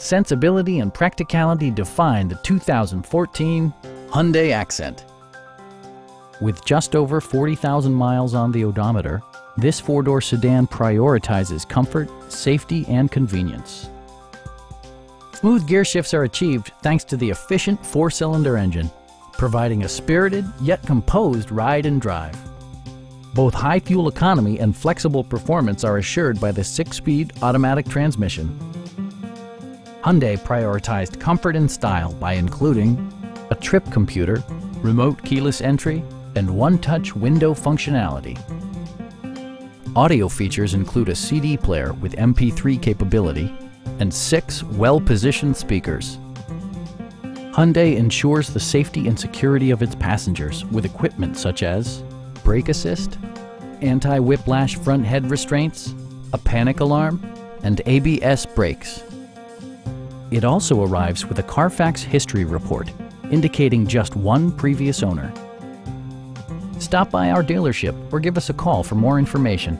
sensibility and practicality define the 2014 Hyundai Accent. With just over 40,000 miles on the odometer, this four-door sedan prioritizes comfort, safety, and convenience. Smooth gear shifts are achieved thanks to the efficient four-cylinder engine, providing a spirited yet composed ride and drive. Both high fuel economy and flexible performance are assured by the six-speed automatic transmission. Hyundai prioritized comfort and style by including a trip computer, remote keyless entry, and one-touch window functionality. Audio features include a CD player with MP3 capability and six well-positioned speakers. Hyundai ensures the safety and security of its passengers with equipment such as brake assist, anti-whiplash front head restraints, a panic alarm, and ABS brakes. It also arrives with a Carfax history report indicating just one previous owner. Stop by our dealership or give us a call for more information.